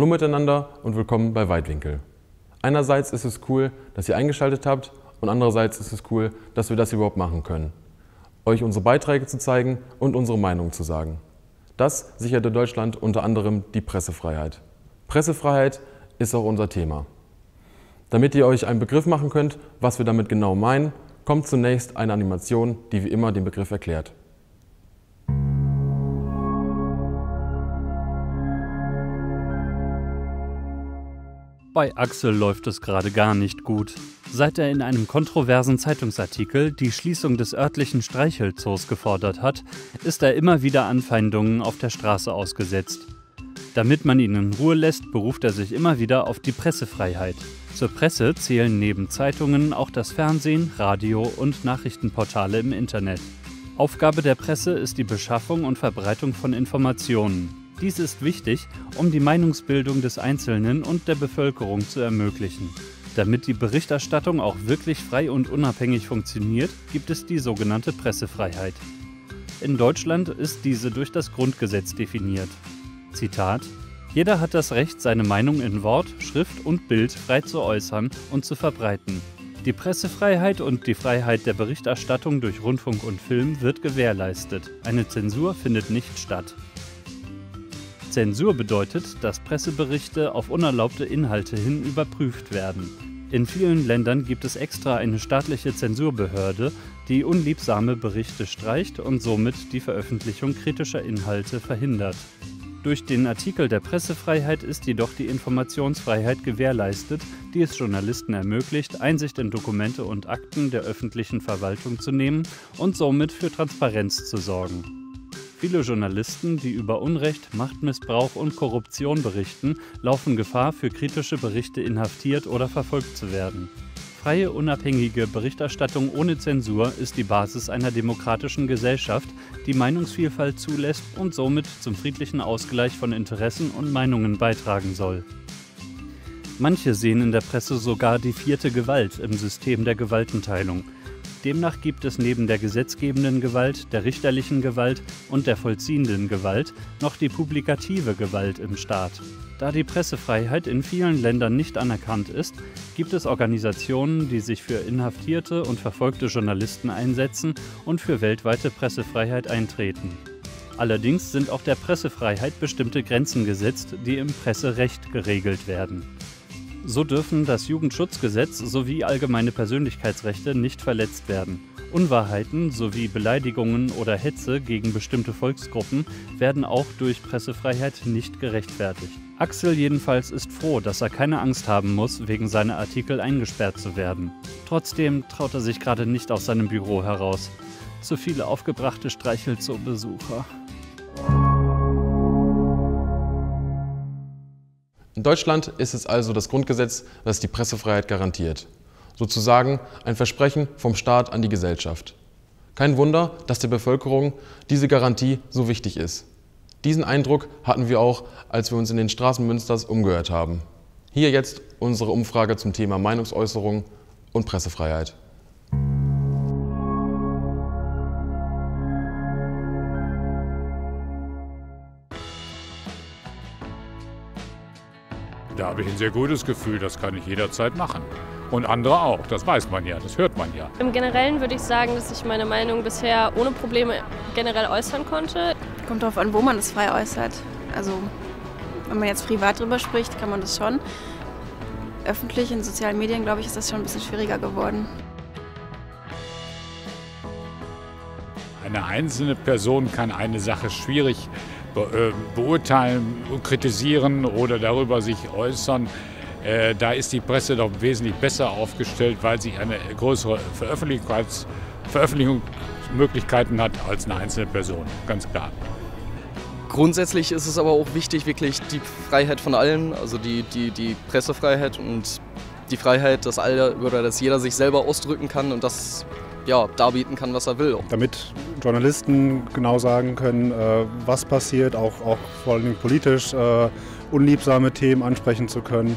Hallo miteinander und willkommen bei Weitwinkel. Einerseits ist es cool, dass ihr eingeschaltet habt und andererseits ist es cool, dass wir das überhaupt machen können. Euch unsere Beiträge zu zeigen und unsere Meinung zu sagen. Das sicherte Deutschland unter anderem die Pressefreiheit. Pressefreiheit ist auch unser Thema. Damit ihr euch einen Begriff machen könnt, was wir damit genau meinen, kommt zunächst eine Animation, die wie immer den Begriff erklärt. Bei Axel läuft es gerade gar nicht gut. Seit er in einem kontroversen Zeitungsartikel die Schließung des örtlichen Streichelzoos gefordert hat, ist er immer wieder Anfeindungen auf der Straße ausgesetzt. Damit man ihn in Ruhe lässt, beruft er sich immer wieder auf die Pressefreiheit. Zur Presse zählen neben Zeitungen auch das Fernsehen, Radio und Nachrichtenportale im Internet. Aufgabe der Presse ist die Beschaffung und Verbreitung von Informationen. Dies ist wichtig, um die Meinungsbildung des Einzelnen und der Bevölkerung zu ermöglichen. Damit die Berichterstattung auch wirklich frei und unabhängig funktioniert, gibt es die sogenannte Pressefreiheit. In Deutschland ist diese durch das Grundgesetz definiert. Zitat Jeder hat das Recht, seine Meinung in Wort, Schrift und Bild frei zu äußern und zu verbreiten. Die Pressefreiheit und die Freiheit der Berichterstattung durch Rundfunk und Film wird gewährleistet. Eine Zensur findet nicht statt. Zensur bedeutet, dass Presseberichte auf unerlaubte Inhalte hin überprüft werden. In vielen Ländern gibt es extra eine staatliche Zensurbehörde, die unliebsame Berichte streicht und somit die Veröffentlichung kritischer Inhalte verhindert. Durch den Artikel der Pressefreiheit ist jedoch die Informationsfreiheit gewährleistet, die es Journalisten ermöglicht, Einsicht in Dokumente und Akten der öffentlichen Verwaltung zu nehmen und somit für Transparenz zu sorgen. Viele Journalisten, die über Unrecht, Machtmissbrauch und Korruption berichten, laufen Gefahr, für kritische Berichte inhaftiert oder verfolgt zu werden. Freie, unabhängige Berichterstattung ohne Zensur ist die Basis einer demokratischen Gesellschaft, die Meinungsvielfalt zulässt und somit zum friedlichen Ausgleich von Interessen und Meinungen beitragen soll. Manche sehen in der Presse sogar die vierte Gewalt im System der Gewaltenteilung – Demnach gibt es neben der gesetzgebenden Gewalt, der richterlichen Gewalt und der vollziehenden Gewalt noch die publikative Gewalt im Staat. Da die Pressefreiheit in vielen Ländern nicht anerkannt ist, gibt es Organisationen, die sich für inhaftierte und verfolgte Journalisten einsetzen und für weltweite Pressefreiheit eintreten. Allerdings sind auch der Pressefreiheit bestimmte Grenzen gesetzt, die im Presserecht geregelt werden. So dürfen das Jugendschutzgesetz sowie allgemeine Persönlichkeitsrechte nicht verletzt werden. Unwahrheiten sowie Beleidigungen oder Hetze gegen bestimmte Volksgruppen werden auch durch Pressefreiheit nicht gerechtfertigt. Axel jedenfalls ist froh, dass er keine Angst haben muss, wegen seiner Artikel eingesperrt zu werden. Trotzdem traut er sich gerade nicht aus seinem Büro heraus. Zu viele aufgebrachte Streichelzoo-Besucher. In Deutschland ist es also das Grundgesetz, das die Pressefreiheit garantiert. Sozusagen ein Versprechen vom Staat an die Gesellschaft. Kein Wunder, dass der Bevölkerung diese Garantie so wichtig ist. Diesen Eindruck hatten wir auch, als wir uns in den Straßen Münsters umgehört haben. Hier jetzt unsere Umfrage zum Thema Meinungsäußerung und Pressefreiheit. Da habe ich ein sehr gutes Gefühl, das kann ich jederzeit machen. Und andere auch, das weiß man ja, das hört man ja. Im Generellen würde ich sagen, dass ich meine Meinung bisher ohne Probleme generell äußern konnte. Kommt darauf an, wo man es frei äußert. Also, wenn man jetzt privat drüber spricht, kann man das schon. Öffentlich in sozialen Medien, glaube ich, ist das schon ein bisschen schwieriger geworden. Eine einzelne Person kann eine Sache schwierig äh, beurteilen, kritisieren oder darüber sich äußern. Äh, da ist die Presse doch wesentlich besser aufgestellt, weil sie eine größere Veröffentlichungsmöglichkeiten hat als eine einzelne Person, ganz klar. Grundsätzlich ist es aber auch wichtig, wirklich die Freiheit von allen, also die, die, die Pressefreiheit und die Freiheit, dass alle oder dass jeder sich selber ausdrücken kann und das ja, darbieten kann, was er will. Damit Journalisten genau sagen können, äh, was passiert, auch, auch vor allem politisch äh, unliebsame Themen ansprechen zu können.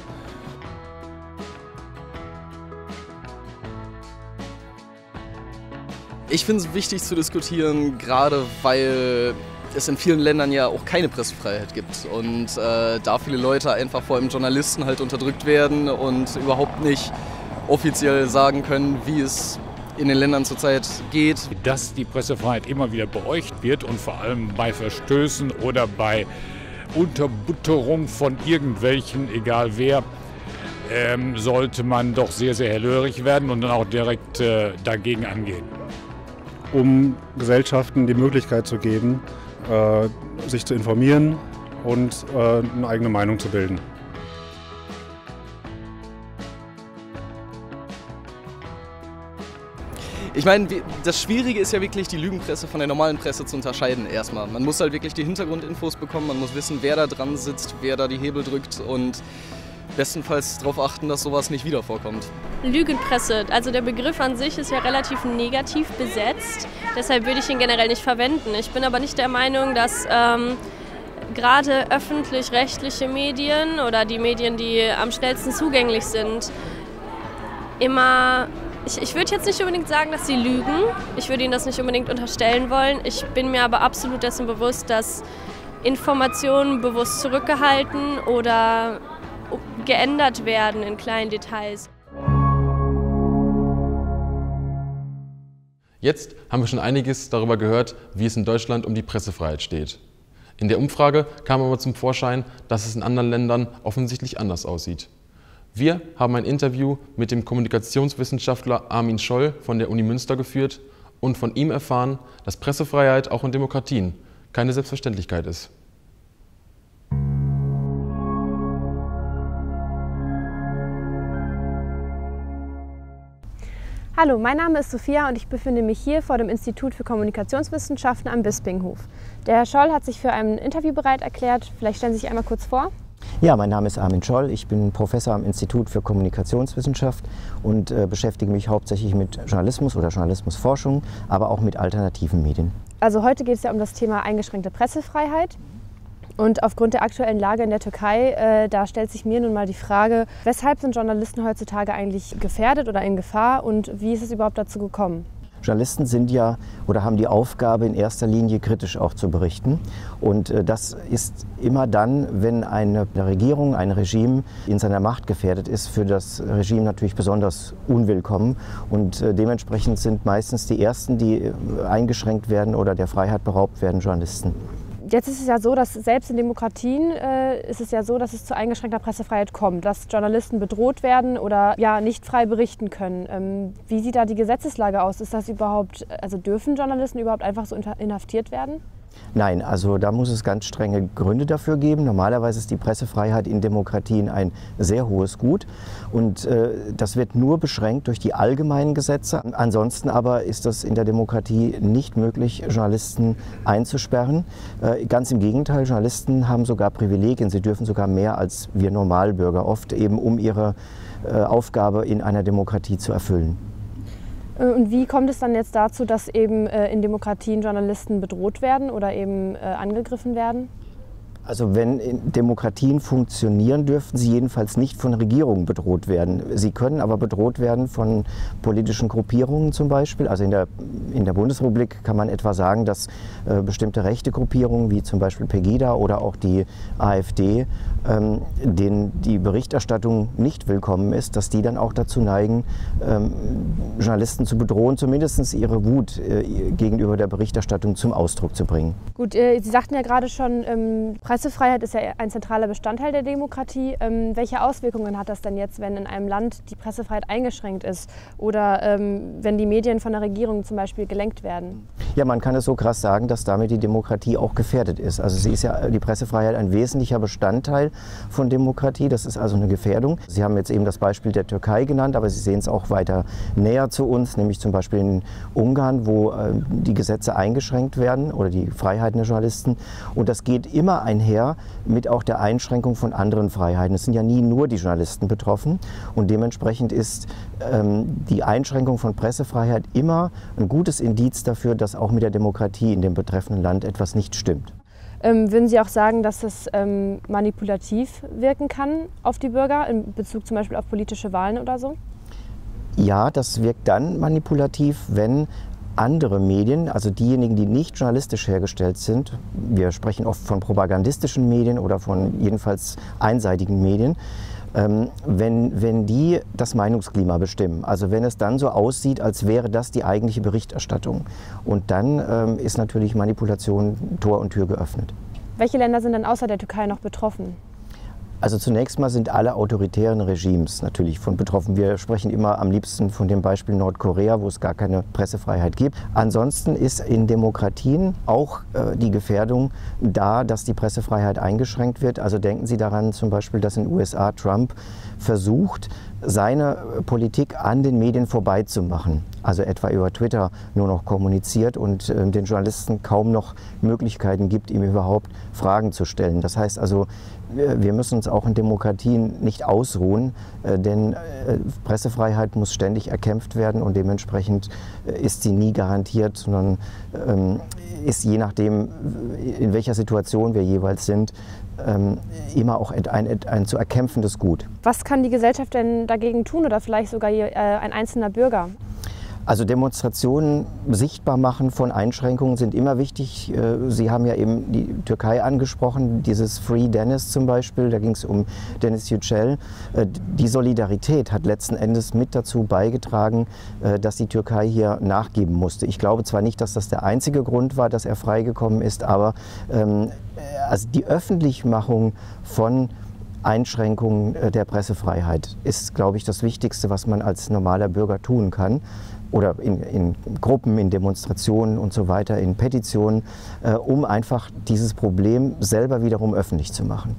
Ich finde es wichtig zu diskutieren, gerade weil es in vielen Ländern ja auch keine Pressefreiheit gibt und äh, da viele Leute einfach vor allem Journalisten halt unterdrückt werden und überhaupt nicht offiziell sagen können, wie es in den Ländern zurzeit geht. Dass die Pressefreiheit immer wieder beäugt wird und vor allem bei Verstößen oder bei Unterbutterung von irgendwelchen, egal wer, ähm, sollte man doch sehr, sehr hellhörig werden und dann auch direkt äh, dagegen angehen. Um Gesellschaften die Möglichkeit zu geben, äh, sich zu informieren und äh, eine eigene Meinung zu bilden. Ich meine, das Schwierige ist ja wirklich, die Lügenpresse von der normalen Presse zu unterscheiden erstmal. Man muss halt wirklich die Hintergrundinfos bekommen, man muss wissen, wer da dran sitzt, wer da die Hebel drückt und bestenfalls darauf achten, dass sowas nicht wieder vorkommt. Lügenpresse, also der Begriff an sich ist ja relativ negativ besetzt, deshalb würde ich ihn generell nicht verwenden. Ich bin aber nicht der Meinung, dass ähm, gerade öffentlich-rechtliche Medien oder die Medien, die am schnellsten zugänglich sind, immer ich, ich würde jetzt nicht unbedingt sagen, dass sie lügen. Ich würde ihnen das nicht unbedingt unterstellen wollen. Ich bin mir aber absolut dessen bewusst, dass Informationen bewusst zurückgehalten oder geändert werden in kleinen Details. Jetzt haben wir schon einiges darüber gehört, wie es in Deutschland um die Pressefreiheit steht. In der Umfrage kam aber zum Vorschein, dass es in anderen Ländern offensichtlich anders aussieht. Wir haben ein Interview mit dem Kommunikationswissenschaftler Armin Scholl von der Uni Münster geführt und von ihm erfahren, dass Pressefreiheit auch in Demokratien keine Selbstverständlichkeit ist. Hallo, mein Name ist Sophia und ich befinde mich hier vor dem Institut für Kommunikationswissenschaften am Bispinghof. Der Herr Scholl hat sich für ein Interview bereit erklärt. Vielleicht stellen Sie sich einmal kurz vor. Ja, mein Name ist Armin Scholl. Ich bin Professor am Institut für Kommunikationswissenschaft und äh, beschäftige mich hauptsächlich mit Journalismus oder Journalismusforschung, aber auch mit alternativen Medien. Also heute geht es ja um das Thema eingeschränkte Pressefreiheit. Und aufgrund der aktuellen Lage in der Türkei, äh, da stellt sich mir nun mal die Frage, weshalb sind Journalisten heutzutage eigentlich gefährdet oder in Gefahr und wie ist es überhaupt dazu gekommen? Journalisten sind ja oder haben die Aufgabe, in erster Linie kritisch auch zu berichten. Und äh, das ist immer dann, wenn eine Regierung, ein Regime in seiner Macht gefährdet ist, für das Regime natürlich besonders unwillkommen. Und äh, dementsprechend sind meistens die Ersten, die äh, eingeschränkt werden oder der Freiheit beraubt werden, Journalisten. Jetzt ist es ja so, dass selbst in Demokratien äh, ist es ja so, dass es zu eingeschränkter Pressefreiheit kommt, dass Journalisten bedroht werden oder ja nicht frei berichten können. Ähm, wie sieht da die Gesetzeslage aus? Ist das überhaupt, also dürfen Journalisten überhaupt einfach so inhaftiert werden? Nein, also da muss es ganz strenge Gründe dafür geben. Normalerweise ist die Pressefreiheit in Demokratien ein sehr hohes Gut und äh, das wird nur beschränkt durch die allgemeinen Gesetze. Ansonsten aber ist es in der Demokratie nicht möglich, Journalisten einzusperren. Äh, ganz im Gegenteil, Journalisten haben sogar Privilegien. Sie dürfen sogar mehr als wir Normalbürger oft eben, um ihre äh, Aufgabe in einer Demokratie zu erfüllen. Äh, und wie kommt es dann jetzt dazu, dass eben äh, in Demokratien Journalisten bedroht werden oder eben äh, angegriffen werden? Also wenn Demokratien funktionieren, dürften sie jedenfalls nicht von Regierungen bedroht werden. Sie können aber bedroht werden von politischen Gruppierungen zum Beispiel. Also in der, in der Bundesrepublik kann man etwa sagen, dass äh, bestimmte rechte Gruppierungen wie zum Beispiel Pegida oder auch die AfD, ähm, denen die Berichterstattung nicht willkommen ist, dass die dann auch dazu neigen, ähm, Journalisten zu bedrohen, zumindest ihre Wut äh, gegenüber der Berichterstattung zum Ausdruck zu bringen. Gut, äh, Sie sagten ja gerade schon, ähm Pressefreiheit ist ja ein zentraler Bestandteil der Demokratie. Ähm, welche Auswirkungen hat das denn jetzt, wenn in einem Land die Pressefreiheit eingeschränkt ist oder ähm, wenn die Medien von der Regierung zum Beispiel gelenkt werden? Ja, man kann es so krass sagen, dass damit die Demokratie auch gefährdet ist. Also sie ist ja die Pressefreiheit ein wesentlicher Bestandteil von Demokratie. Das ist also eine Gefährdung. Sie haben jetzt eben das Beispiel der Türkei genannt, aber Sie sehen es auch weiter näher zu uns, nämlich zum Beispiel in Ungarn, wo äh, die Gesetze eingeschränkt werden oder die Freiheiten der Journalisten. Und das geht immer einher einher mit auch der Einschränkung von anderen Freiheiten. Es sind ja nie nur die Journalisten betroffen und dementsprechend ist ähm, die Einschränkung von Pressefreiheit immer ein gutes Indiz dafür, dass auch mit der Demokratie in dem betreffenden Land etwas nicht stimmt. Ähm, würden Sie auch sagen, dass es ähm, manipulativ wirken kann auf die Bürger in Bezug zum Beispiel auf politische Wahlen oder so? Ja, das wirkt dann manipulativ, wenn andere Medien, also diejenigen, die nicht journalistisch hergestellt sind, wir sprechen oft von propagandistischen Medien oder von jedenfalls einseitigen Medien, ähm, wenn, wenn die das Meinungsklima bestimmen. Also wenn es dann so aussieht, als wäre das die eigentliche Berichterstattung. Und dann ähm, ist natürlich Manipulation Tor und Tür geöffnet. Welche Länder sind dann außer der Türkei noch betroffen? Also zunächst mal sind alle autoritären Regimes natürlich von betroffen. Wir sprechen immer am liebsten von dem Beispiel Nordkorea, wo es gar keine Pressefreiheit gibt. Ansonsten ist in Demokratien auch äh, die Gefährdung da, dass die Pressefreiheit eingeschränkt wird. Also denken Sie daran zum Beispiel, dass in den USA Trump versucht, seine Politik an den Medien vorbeizumachen. Also etwa über Twitter nur noch kommuniziert und äh, den Journalisten kaum noch Möglichkeiten gibt, ihm überhaupt Fragen zu stellen. Das heißt also, wir müssen uns auch in Demokratien nicht ausruhen, äh, denn äh, Pressefreiheit muss ständig erkämpft werden und dementsprechend äh, ist sie nie garantiert, sondern ähm, ist je nachdem, in welcher Situation wir jeweils sind, ähm, immer auch ein, ein, ein zu erkämpfendes Gut. Was kann die Gesellschaft denn dagegen tun oder vielleicht sogar ein einzelner Bürger? Also Demonstrationen sichtbar machen von Einschränkungen sind immer wichtig. Äh, Sie haben ja eben die Türkei angesprochen, dieses Free Dennis zum Beispiel, da ging es um Dennis Yücel. Äh, die Solidarität hat letzten Endes mit dazu beigetragen, äh, dass die Türkei hier nachgeben musste. Ich glaube zwar nicht, dass das der einzige Grund war, dass er freigekommen ist, aber ähm, also die Öffentlichmachung von Einschränkungen der Pressefreiheit ist, glaube ich, das Wichtigste, was man als normaler Bürger tun kann oder in, in, Gruppen, in Demonstrationen und so weiter, in Petitionen, äh, um einfach dieses Problem selber wiederum öffentlich zu machen.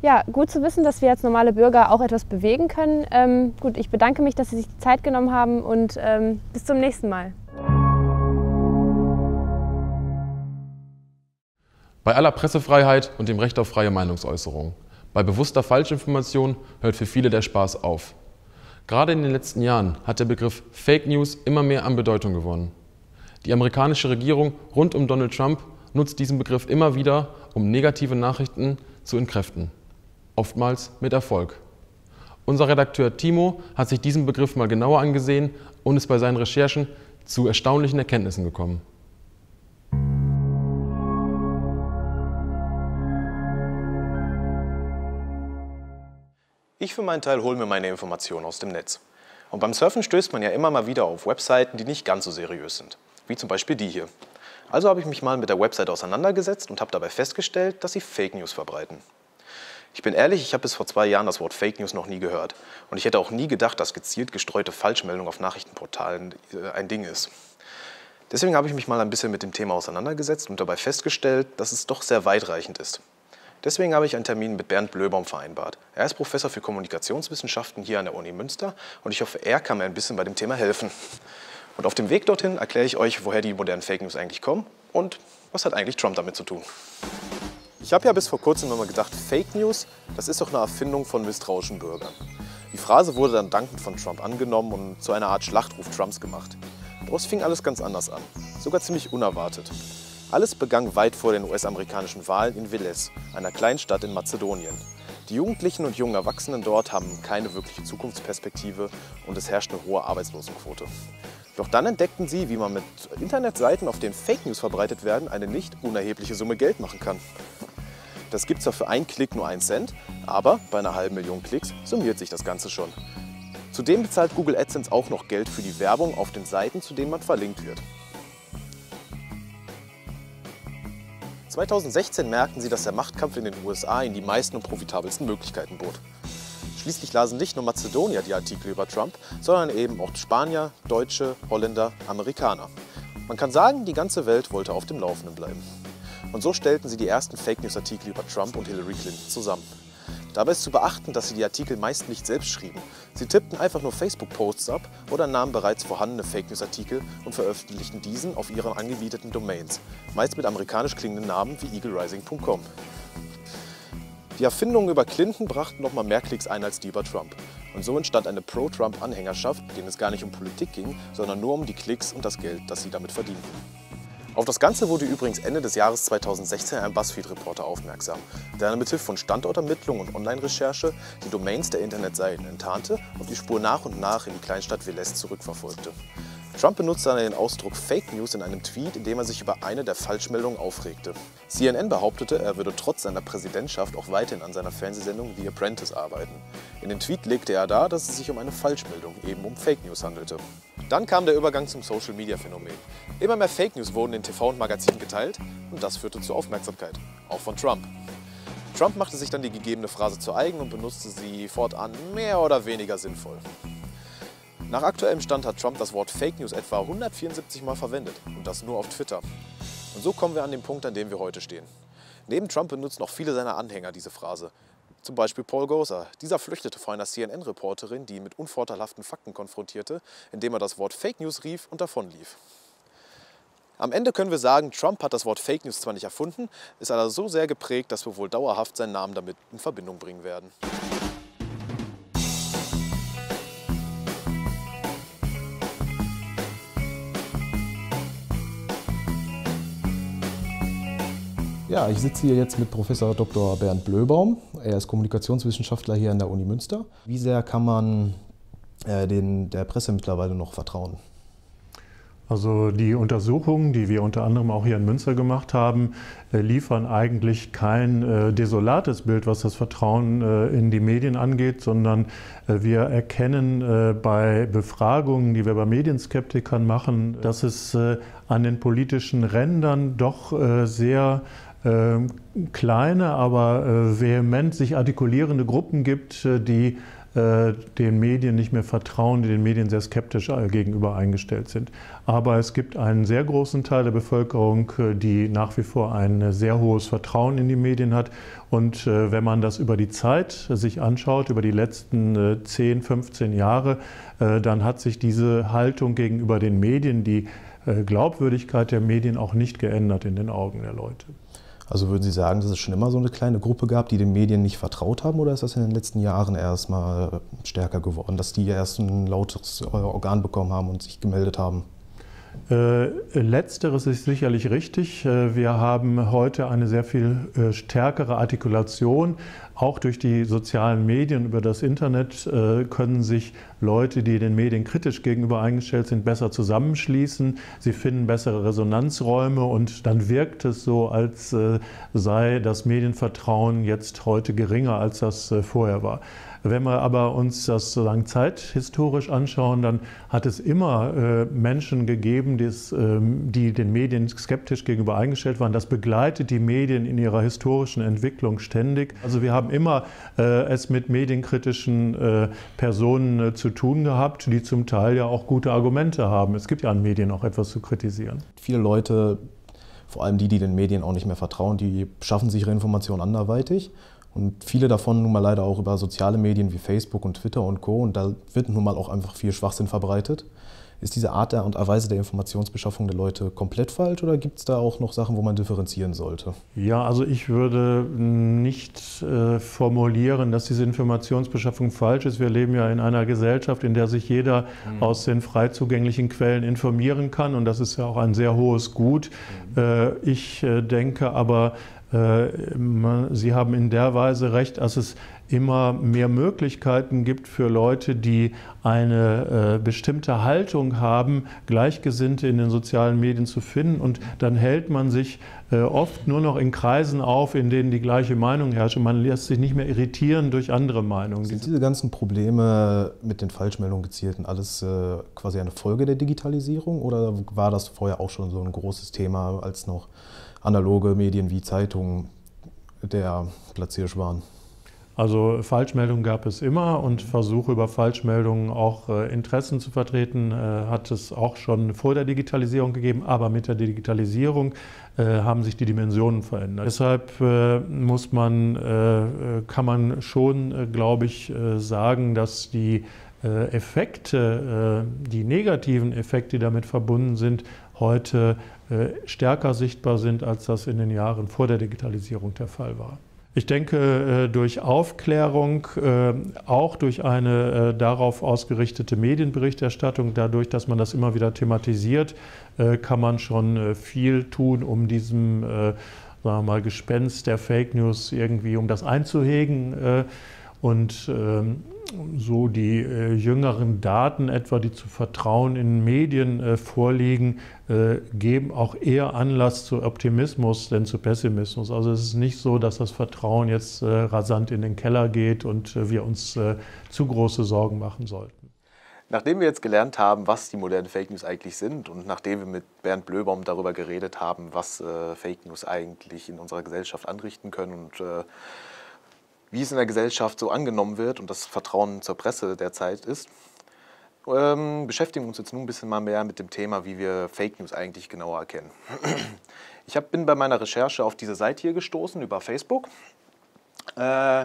Ja, gut zu wissen, dass wir als normale Bürger auch etwas bewegen können. Ähm, gut, ich bedanke mich, dass Sie sich die Zeit genommen haben und ähm, bis zum nächsten Mal. Bei aller Pressefreiheit und dem Recht auf freie Meinungsäußerung, bei bewusster Falschinformation hört für viele der Spaß auf. Gerade in den letzten Jahren hat der Begriff Fake News immer mehr an Bedeutung gewonnen. Die amerikanische Regierung rund um Donald Trump nutzt diesen Begriff immer wieder, um negative Nachrichten zu entkräften. Oftmals mit Erfolg. Unser Redakteur Timo hat sich diesen Begriff mal genauer angesehen und ist bei seinen Recherchen zu erstaunlichen Erkenntnissen gekommen. Ich für meinen Teil hole mir meine Informationen aus dem Netz. Und beim Surfen stößt man ja immer mal wieder auf Webseiten, die nicht ganz so seriös sind. Wie zum Beispiel die hier. Also habe ich mich mal mit der Website auseinandergesetzt und habe dabei festgestellt, dass sie Fake News verbreiten. Ich bin ehrlich, ich habe bis vor zwei Jahren das Wort Fake News noch nie gehört. Und ich hätte auch nie gedacht, dass gezielt gestreute Falschmeldungen auf Nachrichtenportalen äh, ein Ding ist. Deswegen habe ich mich mal ein bisschen mit dem Thema auseinandergesetzt und dabei festgestellt, dass es doch sehr weitreichend ist. Deswegen habe ich einen Termin mit Bernd Blöbaum vereinbart. Er ist Professor für Kommunikationswissenschaften hier an der Uni Münster und ich hoffe, er kann mir ein bisschen bei dem Thema helfen. Und auf dem Weg dorthin erkläre ich euch, woher die modernen Fake News eigentlich kommen und was hat eigentlich Trump damit zu tun. Ich habe ja bis vor kurzem immer gedacht, Fake News, das ist doch eine Erfindung von misstrauischen Bürgern. Die Phrase wurde dann dankend von Trump angenommen und zu einer Art Schlachtruf Trumps gemacht. Daraus fing alles ganz anders an, sogar ziemlich unerwartet. Alles begann weit vor den US-amerikanischen Wahlen in Veles, einer kleinen Stadt in Mazedonien. Die Jugendlichen und jungen Erwachsenen dort haben keine wirkliche Zukunftsperspektive und es herrscht eine hohe Arbeitslosenquote. Doch dann entdeckten sie, wie man mit Internetseiten, auf denen Fake News verbreitet werden, eine nicht unerhebliche Summe Geld machen kann. Das gibt zwar für einen Klick nur einen Cent, aber bei einer halben Million Klicks summiert sich das Ganze schon. Zudem bezahlt Google AdSense auch noch Geld für die Werbung auf den Seiten, zu denen man verlinkt wird. 2016 merkten sie, dass der Machtkampf in den USA ihnen die meisten und profitabelsten Möglichkeiten bot. Schließlich lasen nicht nur Mazedonier die Artikel über Trump, sondern eben auch Spanier, Deutsche, Holländer, Amerikaner. Man kann sagen, die ganze Welt wollte auf dem Laufenden bleiben. Und so stellten sie die ersten Fake News-Artikel über Trump und Hillary Clinton zusammen. Dabei ist zu beachten, dass sie die Artikel meist nicht selbst schrieben. Sie tippten einfach nur Facebook-Posts ab oder nahmen bereits vorhandene Fake News-Artikel und veröffentlichten diesen auf ihren angebieteten Domains, meist mit amerikanisch klingenden Namen wie eaglerising.com. Die Erfindungen über Clinton brachten noch mal mehr Klicks ein als die über Trump. Und so entstand eine Pro-Trump-Anhängerschaft, denen es gar nicht um Politik ging, sondern nur um die Klicks und das Geld, das sie damit verdienten. Auf das Ganze wurde übrigens Ende des Jahres 2016 ein BuzzFeed-Reporter aufmerksam, der mit Hilfe von Standortermittlung und Online-Recherche die Domains der Internetseiten enttarnte und die Spur nach und nach in die Kleinstadt Velez zurückverfolgte. Trump benutzte dann den Ausdruck Fake News in einem Tweet, in dem er sich über eine der Falschmeldungen aufregte. CNN behauptete, er würde trotz seiner Präsidentschaft auch weiterhin an seiner Fernsehsendung The Apprentice arbeiten. In den Tweet legte er dar, dass es sich um eine Falschmeldung, eben um Fake News handelte. Dann kam der Übergang zum Social-Media-Phänomen. Immer mehr Fake News wurden in TV und Magazinen geteilt und das führte zu Aufmerksamkeit, auch von Trump. Trump machte sich dann die gegebene Phrase zu eigen und benutzte sie fortan mehr oder weniger sinnvoll. Nach aktuellem Stand hat Trump das Wort Fake News etwa 174 Mal verwendet und das nur auf Twitter. Und so kommen wir an den Punkt, an dem wir heute stehen. Neben Trump benutzen auch viele seiner Anhänger diese Phrase. Zum Beispiel Paul Goser. Dieser flüchtete vor einer CNN-Reporterin, die ihn mit unvorteilhaften Fakten konfrontierte, indem er das Wort Fake News rief und davonlief. Am Ende können wir sagen, Trump hat das Wort Fake News zwar nicht erfunden, ist aber so sehr geprägt, dass wir wohl dauerhaft seinen Namen damit in Verbindung bringen werden. Ja, ich sitze hier jetzt mit Professor Dr. Bernd Blöbaum. Er ist Kommunikationswissenschaftler hier an der Uni Münster. Wie sehr kann man äh, den, der Presse mittlerweile noch vertrauen? Also die Untersuchungen, die wir unter anderem auch hier in Münster gemacht haben, äh, liefern eigentlich kein äh, desolates Bild, was das Vertrauen äh, in die Medien angeht, sondern äh, wir erkennen äh, bei Befragungen, die wir bei Medienskeptikern machen, dass es äh, an den politischen Rändern doch sehr kleine, aber äh, vehement sich artikulierende Gruppen gibt, äh, die äh, den Medien nicht mehr vertrauen, die den Medien sehr skeptisch gegenüber eingestellt sind. Aber es gibt einen sehr großen Teil der Bevölkerung, die nach wie vor ein sehr hohes Vertrauen in die Medien hat. Und wenn man das über die Zeit sich anschaut, über die letzten 10, 15 Jahre, dann hat sich diese Haltung gegenüber den Medien, die Glaubwürdigkeit der Medien auch nicht geändert in den Augen der Leute. Also würden Sie sagen, dass es schon immer so eine kleine Gruppe gab, die den Medien nicht vertraut haben, oder ist das in den letzten Jahren erst mal stärker geworden, dass die erst ein lautes Organ bekommen haben und sich gemeldet haben? Äh, letzteres ist sicherlich richtig. Äh, wir haben heute eine sehr viel äh, stärkere Artikulation. Auch durch die sozialen Medien, über das Internet können sich Leute, die den Medien kritisch gegenüber eingestellt sind, besser zusammenschließen. Sie finden bessere Resonanzräume und dann wirkt es so, als sei das Medienvertrauen jetzt heute geringer, als das vorher war. Wenn wir aber uns das sozusagen zeithistorisch anschauen, dann hat es immer äh, Menschen gegeben, die's, äh, die den Medien skeptisch gegenüber eingestellt waren. Das begleitet die Medien in ihrer historischen Entwicklung ständig. Also wir haben immer äh, es mit medienkritischen äh, Personen äh, zu tun gehabt, die zum Teil ja auch gute Argumente haben. Es gibt ja an Medien auch etwas zu kritisieren. Viele Leute vor allem die, die den Medien auch nicht mehr vertrauen, die schaffen sich ihre Informationen anderweitig und viele davon nun mal leider auch über soziale Medien wie Facebook und Twitter und Co. Und da wird nun mal auch einfach viel Schwachsinn verbreitet. Ist diese Art und Weise der Informationsbeschaffung der Leute komplett falsch oder gibt es da auch noch Sachen, wo man differenzieren sollte? Ja, also ich würde nicht äh, formulieren, dass diese Informationsbeschaffung falsch ist. Wir leben ja in einer Gesellschaft, in der sich jeder mhm. aus den frei zugänglichen Quellen informieren kann und das ist ja auch ein sehr hohes Gut. Mhm. Äh, ich äh, denke aber, Sie haben in der Weise recht, dass es immer mehr Möglichkeiten gibt für Leute, die eine äh, bestimmte Haltung haben, Gleichgesinnte in den sozialen Medien zu finden. Und dann hält man sich äh, oft nur noch in Kreisen auf, in denen die gleiche Meinung herrscht. Und man lässt sich nicht mehr irritieren durch andere Meinungen. Sind diese ganzen Probleme mit den Falschmeldungen gezielten alles quasi eine Folge der Digitalisierung oder war das vorher auch schon so ein großes Thema, als noch analoge Medien wie Zeitungen der Platzhirsch waren. Also Falschmeldungen gab es immer und Versuche über Falschmeldungen auch äh, Interessen zu vertreten, äh, hat es auch schon vor der Digitalisierung gegeben, aber mit der Digitalisierung äh, haben sich die Dimensionen verändert. Deshalb äh, muss man, äh, kann man schon, äh, glaube ich, sagen, dass die Effekte, die negativen Effekte, die damit verbunden sind, heute äh, stärker sichtbar sind, als das in den Jahren vor der Digitalisierung der Fall war. Ich denke, äh, durch Aufklärung, äh, auch durch eine darauf ausgerichtete Medienberichterstattung, dadurch, dass man das immer wieder thematisiert, kann man schon viel tun, um diesem sagen wir mal, Gespenst der Fake News irgendwie, um das einzuhegen. Und ähm, so die äh, jüngeren Daten etwa, die zu Vertrauen in Medien äh, vorliegen, äh, geben auch eher Anlass zu Optimismus denn zu Pessimismus. Also es ist nicht so, dass das Vertrauen jetzt äh, rasant in den Keller geht und äh, wir uns äh, zu große Sorgen machen sollten. Nachdem wir jetzt gelernt haben, was die modernen Fake News eigentlich sind und nachdem wir mit Bernd Blöbaum darüber geredet haben, was Fake News eigentlich in unserer Gesellschaft anrichten können und wie es in der Gesellschaft so angenommen wird und das Vertrauen zur Presse derzeit ist, ähm, beschäftigen uns jetzt nun ein bisschen mal mehr mit dem Thema, wie wir Fake News eigentlich genauer erkennen. Ich hab, bin bei meiner Recherche auf diese Seite hier gestoßen über Facebook äh,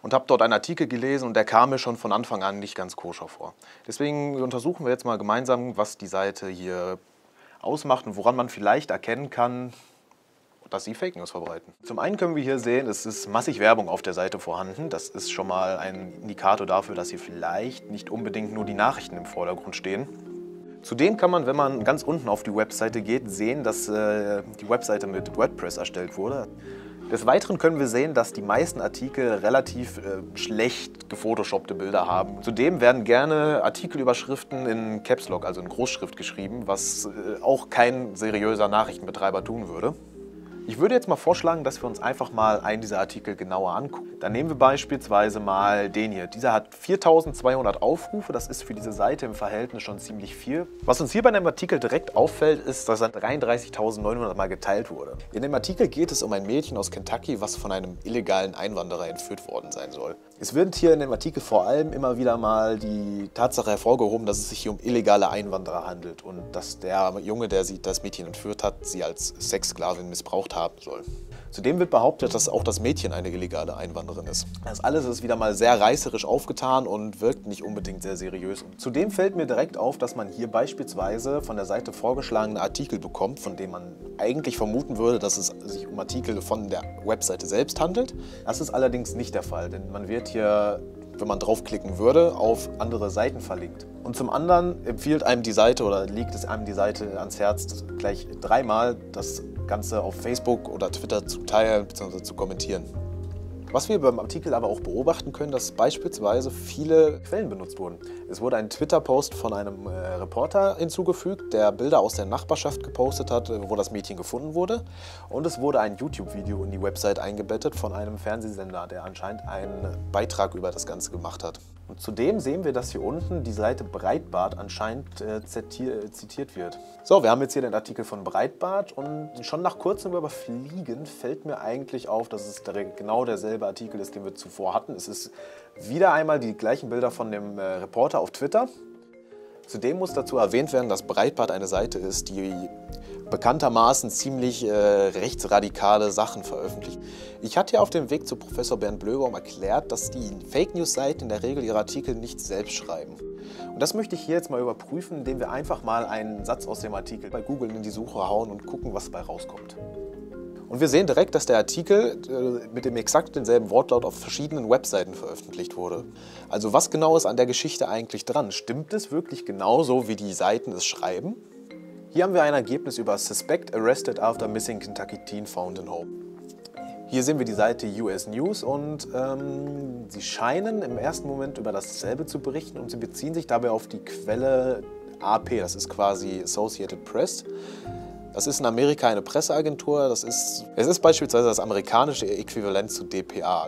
und habe dort einen Artikel gelesen und der kam mir schon von Anfang an nicht ganz koscher vor. Deswegen untersuchen wir jetzt mal gemeinsam, was die Seite hier ausmacht und woran man vielleicht erkennen kann, dass sie Fake News verbreiten. Zum einen können wir hier sehen, es ist massig Werbung auf der Seite vorhanden. Das ist schon mal ein Indikator dafür, dass hier vielleicht nicht unbedingt nur die Nachrichten im Vordergrund stehen. Zudem kann man, wenn man ganz unten auf die Webseite geht, sehen, dass äh, die Webseite mit WordPress erstellt wurde. Des Weiteren können wir sehen, dass die meisten Artikel relativ äh, schlecht gefotoshoppte Bilder haben. Zudem werden gerne Artikelüberschriften in Caps Lock, also in Großschrift geschrieben, was äh, auch kein seriöser Nachrichtenbetreiber tun würde. Ich würde jetzt mal vorschlagen, dass wir uns einfach mal einen dieser Artikel genauer angucken. Dann nehmen wir beispielsweise mal den hier. Dieser hat 4200 Aufrufe, das ist für diese Seite im Verhältnis schon ziemlich viel. Was uns hier bei dem Artikel direkt auffällt, ist, dass er 33.900 Mal geteilt wurde. In dem Artikel geht es um ein Mädchen aus Kentucky, was von einem illegalen Einwanderer entführt worden sein soll. Es wird hier in dem Artikel vor allem immer wieder mal die Tatsache hervorgehoben, dass es sich hier um illegale Einwanderer handelt und dass der Junge, der sie das Mädchen entführt hat, sie als Sexsklavin missbraucht haben soll. Zudem wird behauptet, dass auch das Mädchen eine illegale Einwanderin ist. Das alles ist wieder mal sehr reißerisch aufgetan und wirkt nicht unbedingt sehr seriös. Zudem fällt mir direkt auf, dass man hier beispielsweise von der Seite vorgeschlagene Artikel bekommt, von denen man eigentlich vermuten würde, dass es sich um Artikel von der Webseite selbst handelt. Das ist allerdings nicht der Fall, denn man wird hier wenn man draufklicken würde, auf andere Seiten verlinkt. Und zum anderen empfiehlt einem die Seite oder liegt es einem die Seite ans Herz, gleich dreimal das Ganze auf Facebook oder Twitter zu teilen bzw. zu kommentieren. Was wir beim Artikel aber auch beobachten können, dass beispielsweise viele Quellen benutzt wurden. Es wurde ein Twitter-Post von einem äh, Reporter hinzugefügt, der Bilder aus der Nachbarschaft gepostet hat, wo das Mädchen gefunden wurde. Und es wurde ein YouTube-Video in die Website eingebettet von einem Fernsehsender, der anscheinend einen Beitrag über das Ganze gemacht hat. Und zudem sehen wir, dass hier unten die Seite Breitbart anscheinend äh, zitiert wird. So, wir haben jetzt hier den Artikel von Breitbart und schon nach kurzem Überfliegen fällt mir eigentlich auf, dass es genau derselbe Artikel ist, den wir zuvor hatten. Es ist wieder einmal die gleichen Bilder von dem äh, Reporter auf Twitter. Zudem muss dazu erwähnt werden, dass Breitbart eine Seite ist, die bekanntermaßen ziemlich äh, rechtsradikale Sachen veröffentlicht. Ich hatte ja auf dem Weg zu Professor Bernd Blöbaum erklärt, dass die Fake News-Seiten in der Regel ihre Artikel nicht selbst schreiben. Und das möchte ich hier jetzt mal überprüfen, indem wir einfach mal einen Satz aus dem Artikel bei Google in die Suche hauen und gucken, was dabei rauskommt. Und wir sehen direkt, dass der Artikel äh, mit dem exakt denselben Wortlaut auf verschiedenen Webseiten veröffentlicht wurde. Also was genau ist an der Geschichte eigentlich dran? Stimmt es wirklich genauso, wie die Seiten es schreiben? Hier haben wir ein Ergebnis über Suspect Arrested After Missing Kentucky Teen Found in Home. Hier sehen wir die Seite US News und ähm, sie scheinen im ersten Moment über dasselbe zu berichten und sie beziehen sich dabei auf die Quelle AP, das ist quasi Associated Press. Das ist in Amerika eine Presseagentur. Das ist, es ist beispielsweise das amerikanische Äquivalent zu DPA.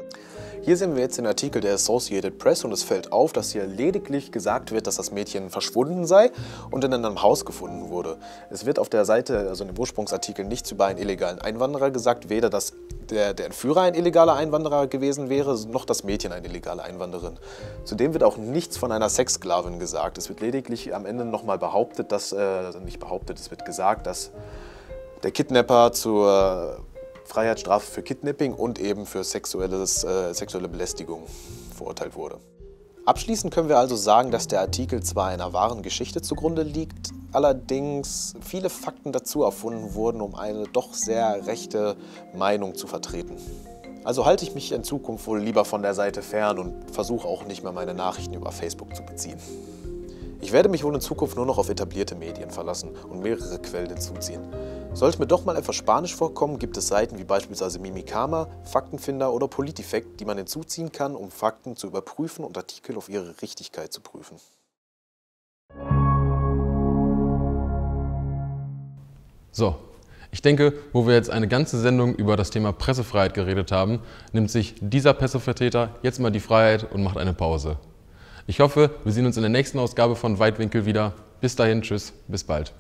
Hier sehen wir jetzt den Artikel der Associated Press und es fällt auf, dass hier lediglich gesagt wird, dass das Mädchen verschwunden sei und in einem Haus gefunden wurde. Es wird auf der Seite, also in dem Ursprungsartikel, nichts über einen illegalen Einwanderer gesagt, weder dass der, der Entführer ein illegaler Einwanderer gewesen wäre, noch das Mädchen eine illegale Einwanderin. Zudem wird auch nichts von einer Sexsklavin gesagt. Es wird lediglich am Ende nochmal behauptet, dass, äh, nicht behauptet, es wird gesagt, dass der Kidnapper zur Freiheitsstrafe für Kidnapping und eben für sexuelles, äh, sexuelle Belästigung verurteilt wurde. Abschließend können wir also sagen, dass der Artikel zwar einer wahren Geschichte zugrunde liegt, allerdings viele Fakten dazu erfunden wurden, um eine doch sehr rechte Meinung zu vertreten. Also halte ich mich in Zukunft wohl lieber von der Seite fern und versuche auch nicht mehr meine Nachrichten über Facebook zu beziehen. Ich werde mich wohl in Zukunft nur noch auf etablierte Medien verlassen und mehrere Quellen hinzuziehen. Sollte mir doch mal etwas Spanisch vorkommen, gibt es Seiten wie beispielsweise Mimikama, Faktenfinder oder Politifect, die man hinzuziehen kann, um Fakten zu überprüfen und Artikel auf ihre Richtigkeit zu prüfen. So, ich denke, wo wir jetzt eine ganze Sendung über das Thema Pressefreiheit geredet haben, nimmt sich dieser Pressevertreter jetzt mal die Freiheit und macht eine Pause. Ich hoffe, wir sehen uns in der nächsten Ausgabe von Weitwinkel wieder. Bis dahin, tschüss, bis bald.